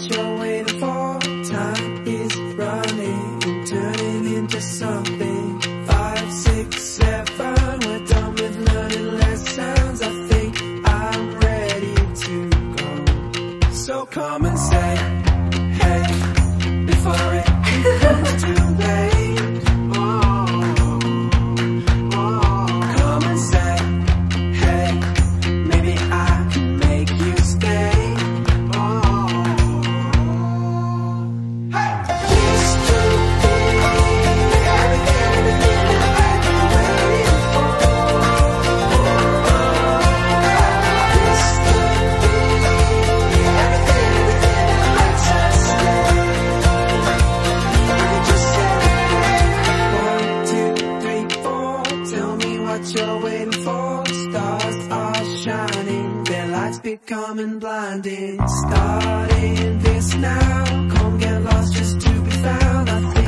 What you're waiting for? Time is running, turning into something. Five, six, seven. We're done with learning lessons. I think I'm ready to go. So come. what you're waiting for. Stars are shining, their lights becoming blinding. Starting this now, come get lost just to be found.